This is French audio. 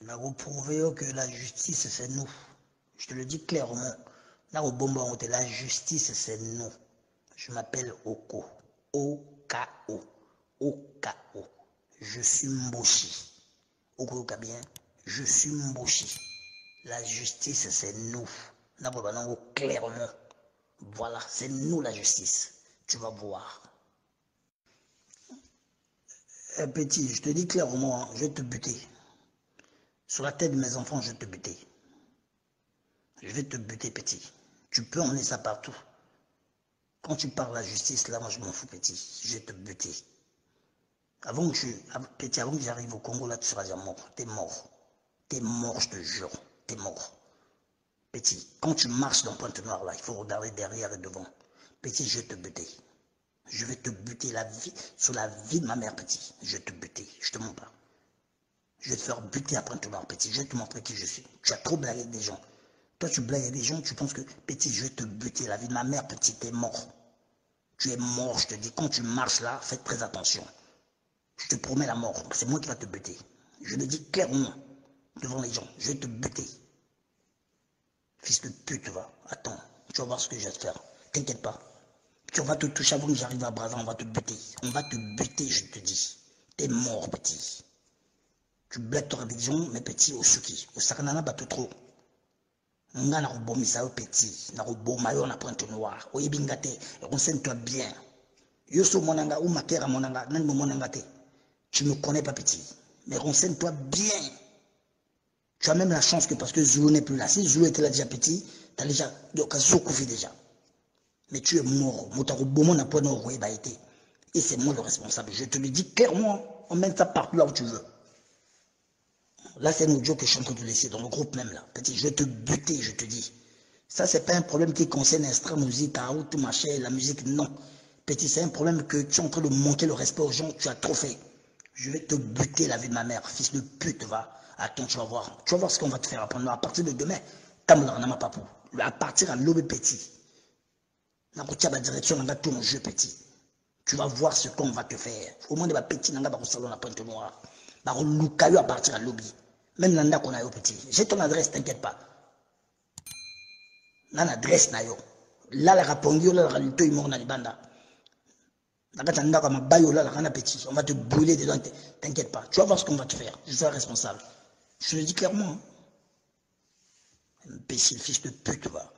na prouver que la justice c'est nous. Je te le dis clairement. Na kobomba te la justice c'est nous. Je m'appelle oko. O-K-O. O-K-O. je suis mboshi. Okoyoka bien. Je suis mboshi. La justice c'est nous. Na clairement. Voilà c'est nous la justice. Tu vas voir. Eh, petit, je te dis clairement, hein, je vais te buter. Sur la tête de mes enfants, je vais te buter. Je vais te buter, petit. Tu peux emmener ça partout. Quand tu parles de la justice, là, moi, je m'en fous, petit. Je vais te buter. Avant que je, petit, avant que j'arrive au Congo, là, tu seras déjà mort. T'es mort. T'es mort, je te jure. T'es mort. Petit, quand tu marches dans Pointe Noire, là, il faut regarder derrière et devant. Petit, je vais te buter. Je vais te buter la vie, sur la vie de ma mère, petit. Je vais te buter, je te mens pas. Je vais te faire buter après te voir, petit. Je vais te montrer qui je suis. Tu as trop blagué des gens. Toi, tu blagues des gens, tu penses que, petit, je vais te buter. La vie de ma mère, petit, t'es mort. Tu es mort, je te dis. Quand tu marches là, fais très attention. Je te promets la mort. C'est moi qui va te buter. Je le dis clairement devant les gens. Je vais te buter. Fils de pute, vois. Attends, tu vas voir ce que je vais te faire. T'inquiète pas. Tu vas te toucher avant que j'arrive à Brazza, on va te buter. On va te buter, je te dis. T'es mort, petit. Tu blagues ta religion, mais petit, au suki. Au sakanana, pas trop. nga na kobomisa yo petit na koboma yo na pointe noire oyebi nga te ekonsene toi bien yo so omonanga ou makera monanga nani momonanga te tu me connais pas petit mais renseigne-toi bien tu as même la chance que parce que Zulu n'est plus là si Zulu était là déjà petit t'as déjà okazo koufi déjà mais tu es mort. Et c'est moi le responsable. Je te le dis clairement. On met ça partout là où tu veux. Là, c'est un audio que je suis en train de laisser dans le groupe même là. Petit, je vais te buter, je te dis. Ça, c'est pas un problème qui concerne l'extra musique, tout machin, la musique, non. Petit, c'est un problème que tu es en train de manquer le respect aux gens, tu as trop fait. Je vais te buter la vie de ma mère, fils de pute, va. Attends, tu vas voir. Tu vas voir ce qu'on va te faire. À partir de demain, à partir à l'aube petit nakotia badirection na nga to mon jeu petit tu vas voir ce qu'on va te faire au moins de bapeti na nga bakosala na pointe noire à partir ya lobi même na ndako na yo petit. J'ai ton adresse t'inquiète pas. Na na adresse na moko na libanda na kati ya ndako ya mabai olalaka na petit on va te brûler dedans t'inquiète pas. Tu vas voir ce qu'on va te faire. Je serai responsable. Je te le dis clairement imbécile fils de pute va